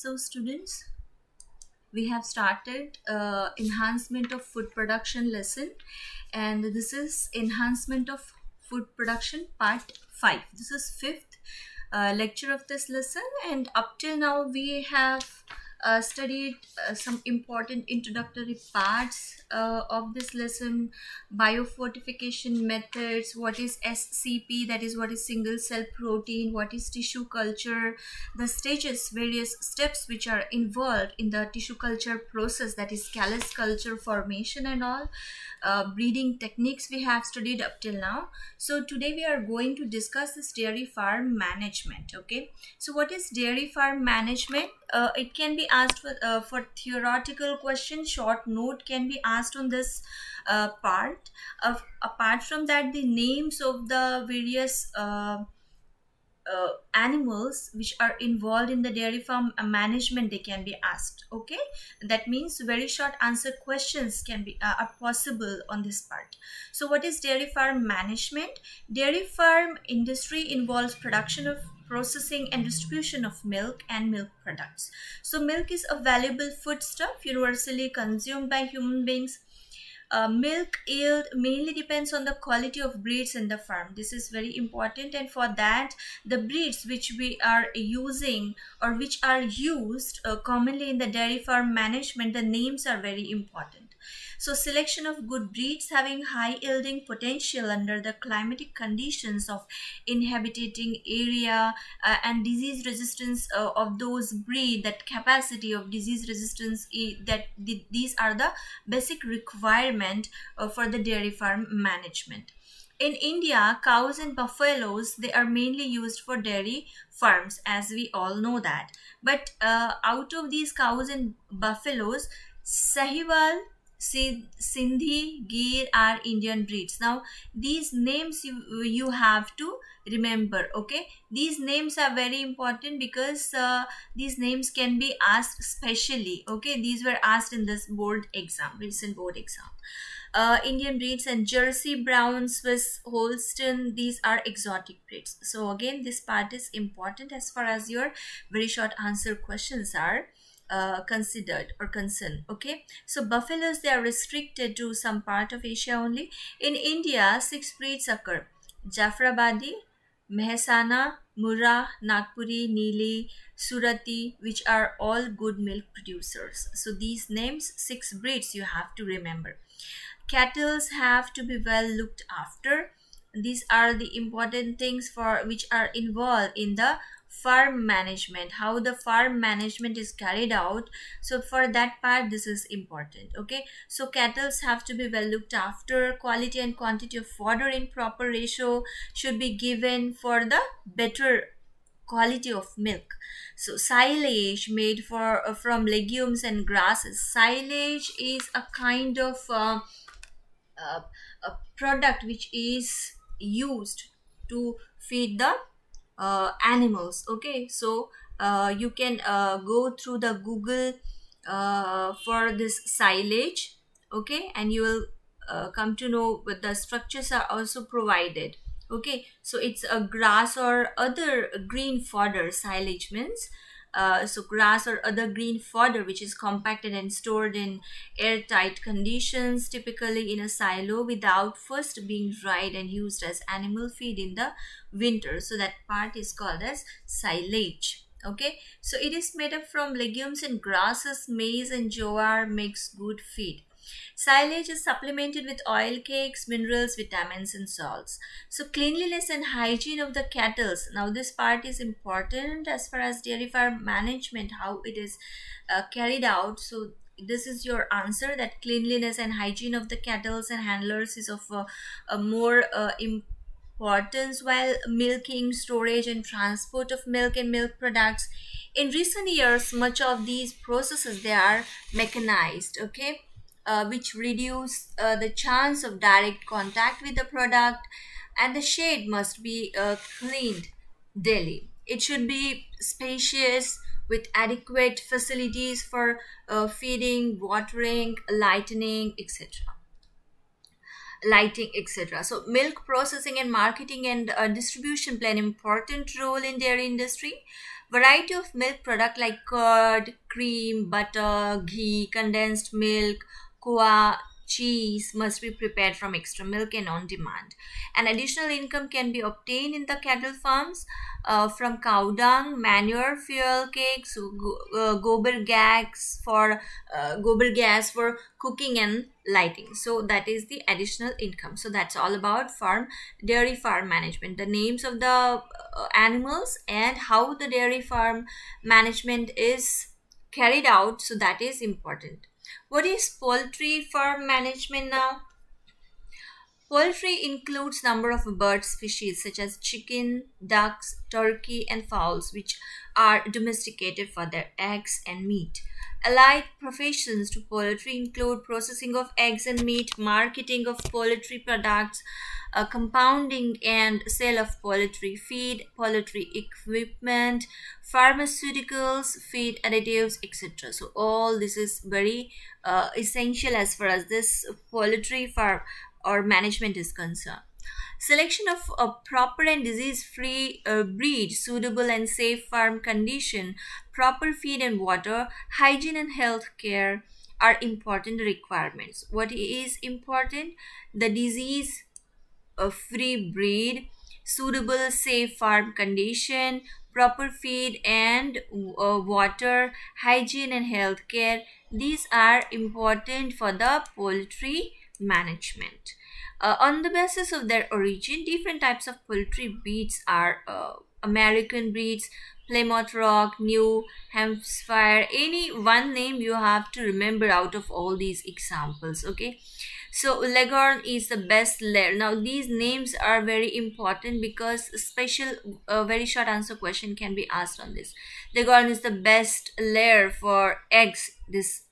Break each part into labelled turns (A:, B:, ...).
A: So students, we have started uh, enhancement of food production lesson and this is enhancement of food production part 5. This is fifth uh, lecture of this lesson and up till now we have uh, studied uh, some important introductory parts uh, of this lesson. Biofortification methods what is scp that is what is single cell protein what is tissue culture the stages various steps which are involved in the tissue culture process that is callus culture formation and all uh, breeding techniques we have studied up till now. So today we are going to discuss this dairy farm management okay? So what is dairy farm management? Uh, it can be asked for, uh, for theoretical question short note can be asked on this uh, part. Of apart from that the names of the various uh, uh, animals which are involved in the dairy farm management they can be asked okay? That means very short answer questions can be uh, are possible on this part. So what is dairy farm management? Dairy farm industry involves production of processing and distribution of milk and milk products. So milk is a valuable foodstuff universally consumed by human beings. Uh, milk yield mainly depends on the quality of breeds in the farm. This is very important and for that the breeds which we are using or which are used uh, commonly in the dairy farm management the names are very important so selection of good breeds having high yielding potential under the climatic conditions of inhabiting area uh, and disease resistance uh, of those breed that capacity of disease resistance that the, these are the basic requirement uh, for the dairy farm management in India, cows and buffaloes, they are mainly used for dairy farms, as we all know that. But uh, out of these cows and buffaloes, Sahiwal, Sindhi, Gir are Indian breeds. Now, these names you, you have to remember, okay? These names are very important because uh, these names can be asked specially, okay? These were asked in this board exam, recent board exam. Uh, Indian breeds and Jersey Brown, Swiss Holstein, these are exotic breeds. So again, this part is important as far as your very short answer questions are. Uh, considered or concerned okay? So buffaloes they are restricted to some part of asia only. In india six breeds occur. Jafrabadi mehsana murrah nagpuri nili surati which are all good milk producers. So these names six breeds you have to remember. Cattle have to be well looked after. These are the important things for which are involved in the farm management how the farm management is carried out. So for that part this is important okay? So cattle have to be well looked after. Quality and quantity of fodder in proper ratio should be given for the better quality of milk. So silage made for uh, from legumes and grasses. Silage is a kind of uh, uh, a product which is used to feed the uh, animals okay? So uh, you can uh, go through the google uh, for this silage okay? And you will uh, come to know what the structures are also provided okay? So it's a grass or other green fodder silage means uh, so grass or other green fodder which is compacted and stored in airtight conditions typically in a silo without first being dried and used as animal feed in the winter. So that part is called as silage. Okay? So it is made up from legumes and grasses maize and jowar makes good feed Silage is supplemented with oil cakes, minerals, vitamins and salts. So cleanliness and hygiene of the cattle. Now this part is important as far as dairy farm management, how it is uh, carried out. So this is your answer that cleanliness and hygiene of the cattle and handlers is of a, a more uh, importance while milking, storage and transport of milk and milk products. In recent years, much of these processes, they are mechanized, okay? Uh, which reduce uh, the chance of direct contact with the product and the shade must be uh, cleaned daily. It should be spacious with adequate facilities for uh, feeding, watering, lightening, etc lighting etc so milk processing and marketing and uh, distribution play an important role in dairy industry. Variety of milk product like curd, cream, butter, ghee, condensed milk, koa, cheese must be prepared from extra milk and on demand. An additional income can be obtained in the cattle farms uh, from cow dung, manure, fuel cakes, go, uh, gobar gas for uh, gobar gas for cooking and lighting. So that is the additional income. So that's all about farm dairy farm management. The names of the uh, animals and how the dairy farm management is carried out. So that is important. What is poultry farm management now? Poultry includes number of bird species such as chicken, ducks, turkey and fowls which are domesticated for their eggs and meat. Allied professions to poultry include processing of eggs and meat, marketing of poultry products, uh, compounding and sale of poultry feed, poultry equipment, pharmaceuticals, feed additives, etc. So all this is very uh, essential as far as this poultry farm or management is concerned. Selection of a proper and disease-free uh, breed, suitable and safe farm condition, proper feed and water, hygiene and health care are important requirements. What is important? The disease a free breed, suitable safe farm condition, proper feed and uh, water, hygiene and health care. These are important for the poultry management. Uh, on the basis of their origin, different types of poultry breeds are uh, American breeds, Plymouth Rock, New Hampshire, any one name you have to remember out of all these examples, okay? So Leghorn is the best layer. Now these names are very important because special uh, very short answer question can be asked on this. Leghorn is the best layer for eggs. This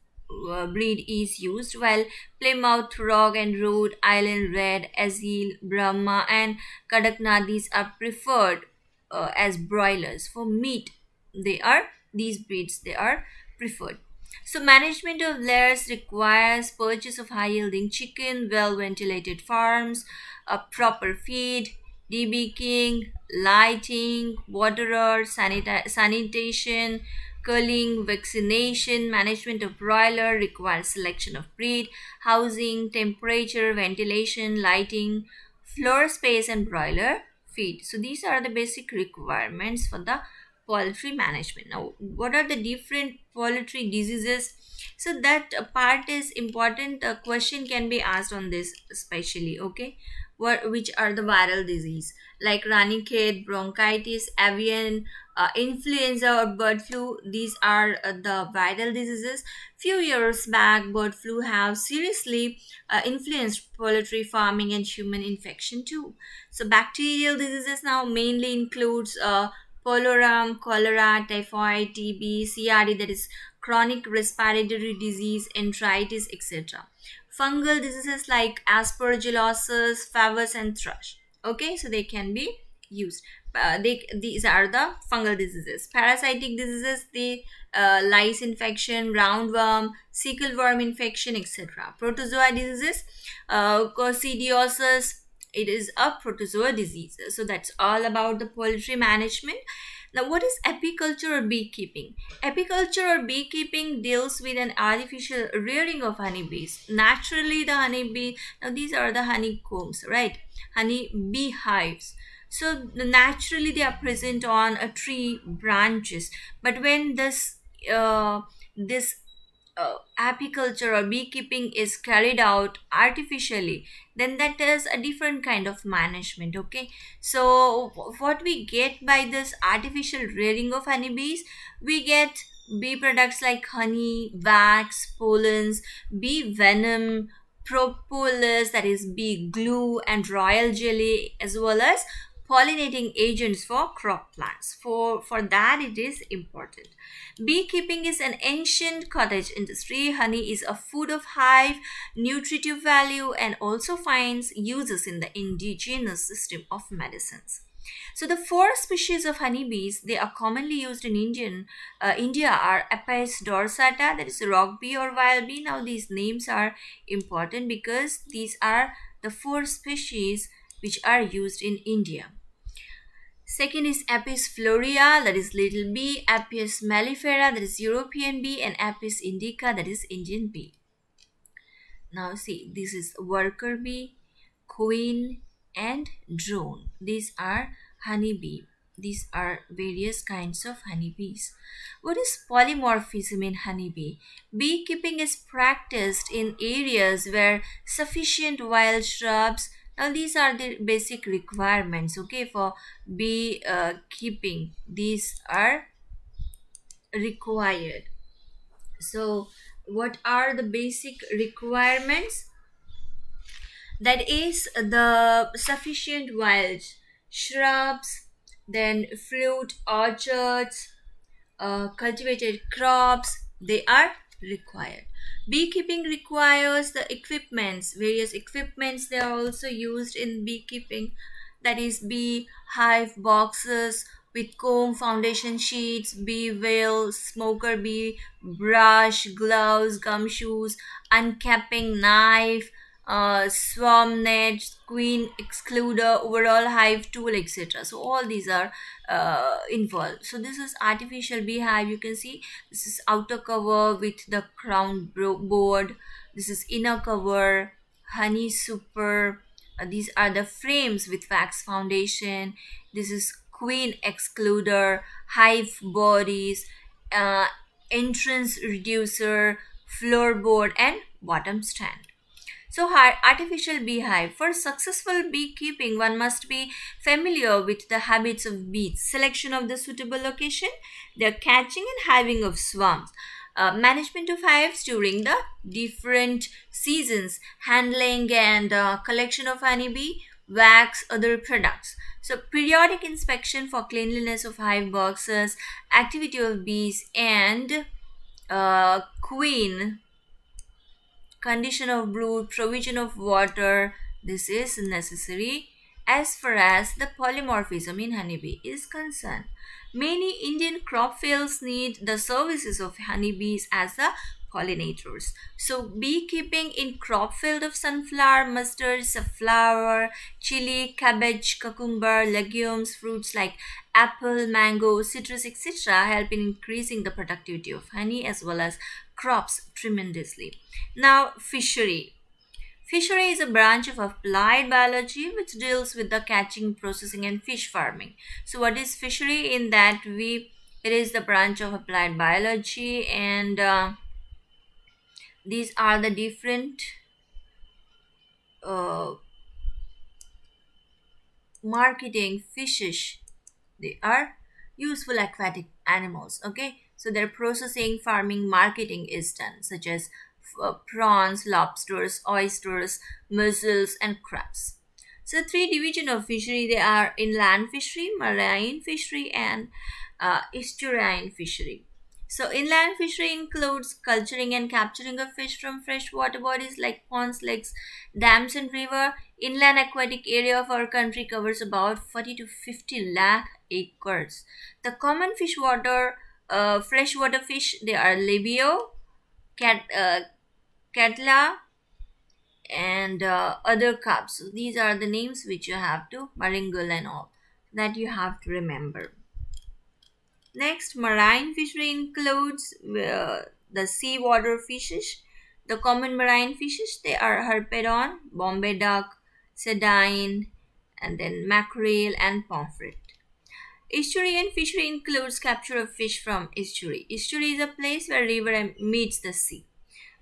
A: uh, breed is used while Plymouth Rock and Rhode Island Red, Asil, Brahma and Kadaknath these are preferred uh, as broilers. For meat they are these breeds they are preferred. So management of layers requires purchase of high yielding chicken, well ventilated farms, a proper feed, debeaking, lighting, waterer, sanita sanitation, culling, vaccination, management of broiler requires selection of breed, housing, temperature, ventilation, lighting, floor space and broiler feed. So these are the basic requirements for the poultry management. Now, what are the different poultry diseases? So that part is important. A question can be asked on this especially, okay? What, which are the viral disease like Ranikhet, bronchitis, avian, uh, influenza or bird flu. These are uh, the viral diseases. Few years back, bird flu have seriously uh, influenced poultry farming and human infection too. So bacterial diseases now mainly includes uh, pullorum, cholera, typhoid, TB, CRD that is chronic respiratory disease, enteritis, etc. Fungal diseases like aspergillosis, favus and thrush. Okay, so they can be used. Uh, they, these are the fungal diseases. Parasitic diseases, the uh, lice infection, roundworm, sickle worm infection, etc. Protozoa diseases, uh, coccidiosis, it is a protozoa disease so that's all about the poultry management now what is apiculture or beekeeping? Apiculture or beekeeping deals with an artificial rearing of honeybees. Naturally the honeybee now these are the honeycombs right? Honey beehives so naturally they are present on a tree branches. But when this uh, this uh, apiculture or beekeeping is carried out artificially then that is a different kind of management okay? So what we get by this artificial rearing of honeybees we get bee products like honey wax pollens bee venom propolis that is bee glue and royal jelly as well as pollinating agents for crop plants. For, for that, it is important. Beekeeping is an ancient cottage industry. Honey is a food of hive, nutritive value, and also finds uses in the indigenous system of medicines. So the four species of honeybees, they are commonly used in Indian, uh, India are Apis dorsata, that is rock bee or wild bee. Now these names are important because these are the four species which are used in India. Second is Apis florea, that is little bee, Apis mellifera, that is European bee, and Apis indica, that is Indian bee. Now see, this is worker bee, queen, and drone. These are honeybee. These are various kinds of honeybees. What is polymorphism in honeybee? Beekeeping is practiced in areas where sufficient wild shrubs, now these are the basic requirements okay for bee uh, keeping. These are required. So what are the basic requirements? That is the sufficient wild shrubs then fruit orchards uh, cultivated crops they are required beekeeping requires the equipments. Various equipments they are also used in beekeeping. That is bee hive boxes with comb foundation sheets bee veil smoker bee brush gloves gumshoes uncapping knife uh, swarm net, queen excluder, overall hive tool, etc. So all these are uh, involved. So this is artificial beehive. You can see this is outer cover with the crown board. This is inner cover, honey super. Uh, these are the frames with wax foundation. This is queen excluder, hive bodies, uh, entrance reducer, floorboard and bottom stand. So artificial beehive. For successful beekeeping, one must be familiar with the habits of bees, selection of the suitable location, their catching and hiving of swarms. Uh, management of hives during the different seasons, handling and uh, collection of honeybee, wax, other products. So periodic inspection for cleanliness of hive boxes, activity of bees and uh, queen condition of brood, provision of water, this is necessary as far as the polymorphism in honeybee is concerned. Many Indian crop fields need the services of honeybees as the pollinators. So beekeeping in crop field of sunflower, mustard, safflower, chili, cabbage, cucumber, legumes, fruits like apple, mango, citrus, etc. help in increasing the productivity of honey as well as crops tremendously. Now fishery. Fishery is a branch of applied biology which deals with the catching, processing and fish farming. So what is fishery? In that we it is the branch of applied biology and uh, these are the different uh, marketing fishes they are useful aquatic animals okay so their processing farming marketing is done such as uh, prawns lobsters oysters mussels and crabs so three division of fishery they are inland fishery marine fishery and uh, estuarine fishery so inland fishery includes culturing and capturing of fish from freshwater bodies like ponds, lakes, dams and river. Inland aquatic area of our country covers about 40 to 50 lakh acres. The common fish water, uh, freshwater fish, they are labeo, cat, uh, catla, and uh, other carps. So these are the names which you have to, mrigal and all, that you have to remember. Next, marine fishery includes uh, the seawater fishes. The common marine fishes, they are harpodon, Bombay duck, sardine, and then mackerel and pomfret. Estuarian fishery includes capture of fish from estuary. Estuary is a place where river meets the sea.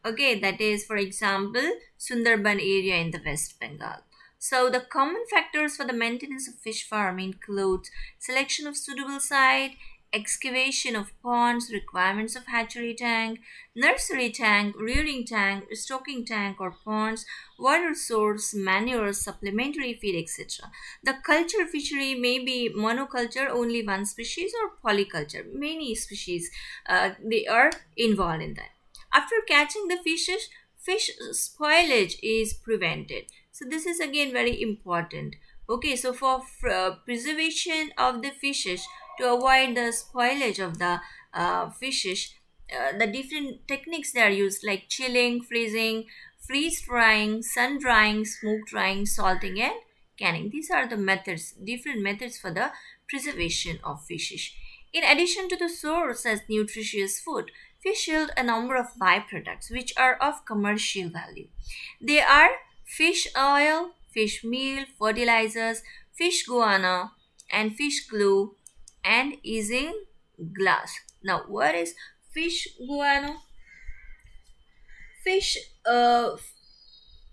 A: Okay, that is for example, Sundarban area in the West Bengal. So the common factors for the maintenance of fish farm include selection of suitable site, excavation of ponds, requirements of hatchery tank, nursery tank, rearing tank, stocking tank or ponds, water source, manure, supplementary feed, etc. The culture fishery may be monoculture, only one species or polyculture. Many species, uh, they are involved in that. After catching the fishes, fish spoilage is prevented. So this is again very important. Okay, so for uh, preservation of the fishes, to avoid the spoilage of the uh, fishes uh, the different techniques they are used like chilling freezing freeze drying sun drying smoke drying salting and canning these are the methods different methods for the preservation of fishes. In addition to the source as nutritious food, fish yield a number of byproducts which are of commercial value. They are fish oil, fish meal, fertilizers, fish guano, and fish glue, and isinglass. Now, what is fish guano? Fish, uh,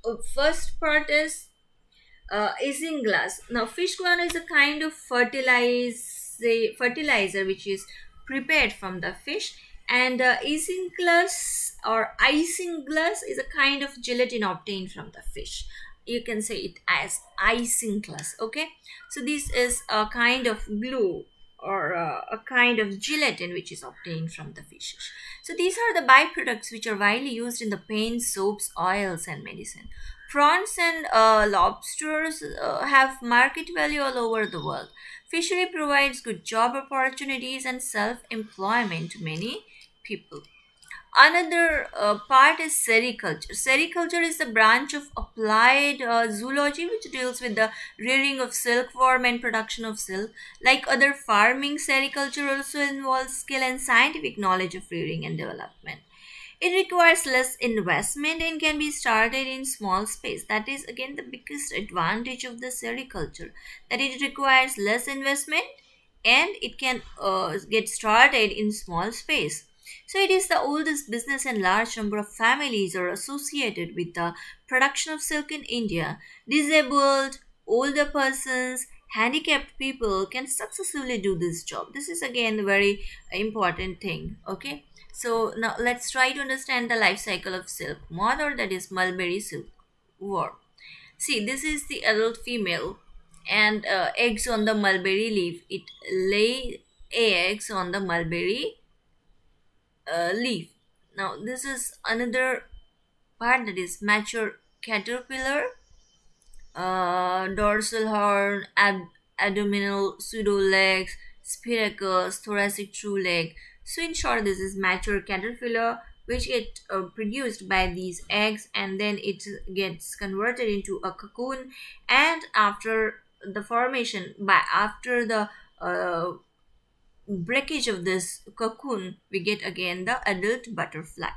A: uh first part is uh, isinglass. Now, fish guano is a kind of fertilizer, fertilizer which is prepared from the fish and uh, isinglass or isinglass is a kind of gelatin obtained from the fish you can say it as isinglass okay so this is a kind of glue or uh, a kind of gelatin which is obtained from the fishes. So these are the byproducts which are widely used in the paints, soaps, oils and medicine. Prawns and uh, lobsters uh, have market value all over the world. Fishery provides good job opportunities and self-employment to many people. Another uh, part is sericulture. Sericulture is a branch of applied uh, zoology which deals with the rearing of silkworm and production of silk. Like other farming, sericulture also involves skill and scientific knowledge of rearing and development. It requires less investment and can be started in small space. That is again the biggest advantage of the sericulture that it requires less investment and it can uh, get started in small space. So it is the oldest business and large number of families are associated with the production of silk in India. Disabled, older persons, handicapped people can successfully do this job. This is again a very important thing. Okay. So now let's try to understand the life cycle of silk moth or that is mulberry silk worm. See this is the adult female and uh, eggs on the mulberry leaf. It lay eggs on the mulberry uh, leaf. Now this is another part that is mature caterpillar, uh, dorsal horn, ab abdominal pseudo legs, spiracles, thoracic true leg. So in short, this is mature caterpillar which get uh, produced by these eggs and then it gets converted into a cocoon and after the formation by after the uh, breakage of this cocoon we get again the adult butterfly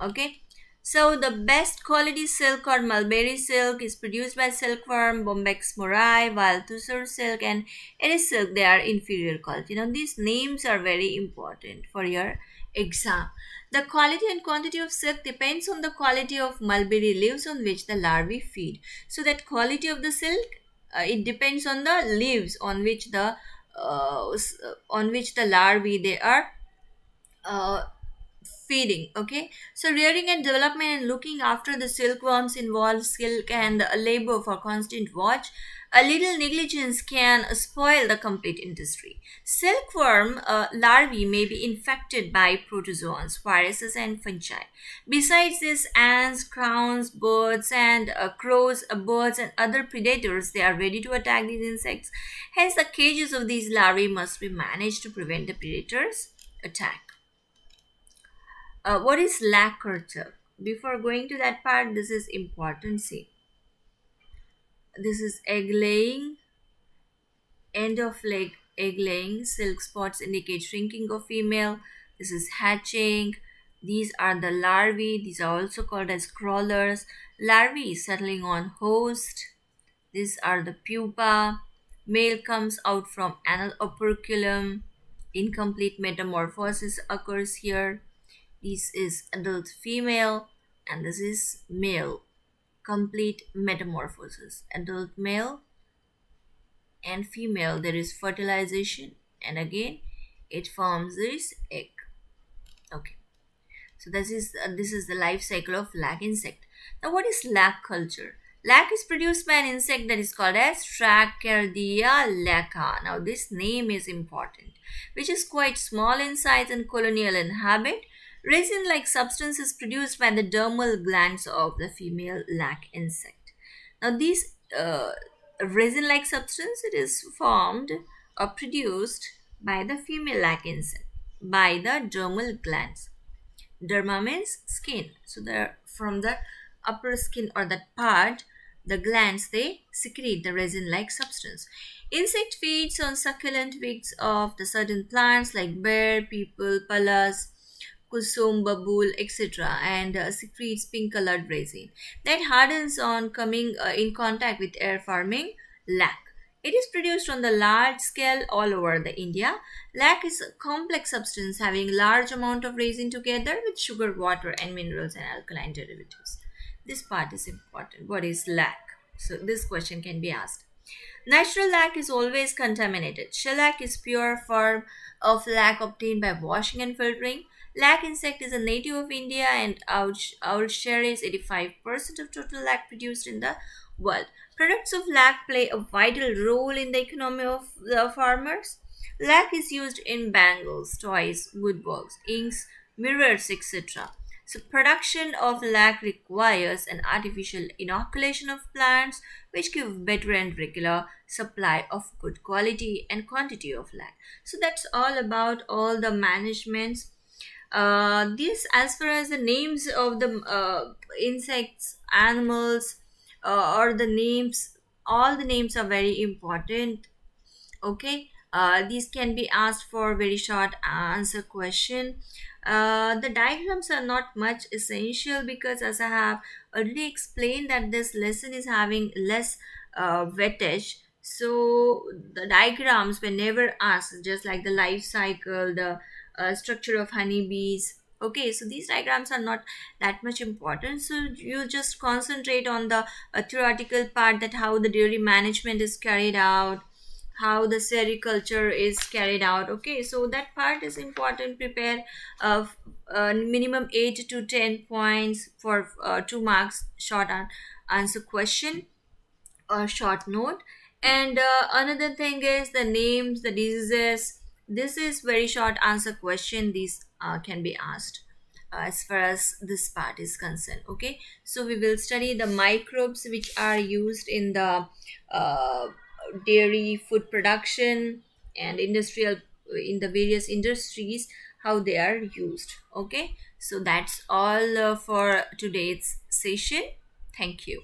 A: okay so the best quality silk or mulberry silk is produced by silkworm, Bombyx mori, while Tussar silk and Eri silk they are inferior quality. Now these names are very important for your exam. The quality and quantity of silk depends on the quality of mulberry leaves on which the larvae feed. So that quality of the silk uh, it depends on the leaves on which the on which the larvae they are uh, feeding okay? So rearing and development and looking after the silkworms involves skill and labor for constant watch a little negligence can spoil the complete industry. Silkworm uh, larvae may be infected by protozoans, viruses, and fungi. Besides this, ants, crowns, birds, and uh, crows, uh, birds, and other predators, they are ready to attack these insects. Hence, the cages of these larvae must be managed to prevent the predators' attack. Uh, what is lac culture? Before going to that part, this is important. See this is egg laying end of leg egg laying silk spots indicate shrinking of female this is hatching these are the larvae these are also called as crawlers larvae settling on host these are the pupa male comes out from anal operculum incomplete metamorphosis occurs here this is adult female and this is male complete metamorphosis. Adult male and female, there is fertilization and again it forms this egg. Okay. So this is uh, this is the life cycle of lac insect. Now what is lac culture? Lac is produced by an insect that is called as Tachardia lacca. Now this name is important, which is quite small in size and colonial in habit Resin-like substance is produced by the dermal glands of the female lac insect. Now, these uh, resin-like substance it is formed or produced by the female lac insect by the dermal glands. Derma means skin. So, the from the upper skin or that part, the glands they secrete the resin-like substance. Insect feeds on succulent twigs of the certain plants like bear peepal, palas, kusum, babul, etc. and uh, secretes pink colored resin that hardens on coming uh, in contact with air forming lac. It is produced on the large scale all over the India. Lac is a complex substance having large amount of resin together with sugar, water and minerals and alkaline derivatives. This part is important. What is lac? So this question can be asked. Natural lac is always contaminated. Shellac is pure form of lac obtained by washing and filtering. Lac insect is a native of India and owl share is 85% of total lac produced in the world. Products of lac play a vital role in the economy of the farmers. Lac is used in bangles, toys, woodworks, inks, mirrors, etc. So production of lac requires an artificial inoculation of plants which give better and regular supply of good quality and quantity of lac. So that's all about all the managements. Uh, this as far as the names of the uh, insects, animals uh, or the names, all the names are very important. Okay. Uh, these can be asked for very short answer question uh, the diagrams are not much essential because as I have already explained that this lesson is having less uh, weightage. So the diagrams were never asked just like the life cycle, the uh, structure of honeybees. Okay, so these diagrams are not that much important. So you just concentrate on the uh, theoretical part that how the dairy management is carried out, how the sericulture is carried out okay so that part is important prepare of uh, minimum 8 to 10 points for uh, 2 marks short answer question or short note and uh, another thing is the names the diseases this is very short answer question these uh, can be asked uh, as far as this part is concerned okay? So we will study the microbes which are used in the uh, dairy food production and industrial in the various industries how they are used okay? So that's all uh, for today's session. Thank you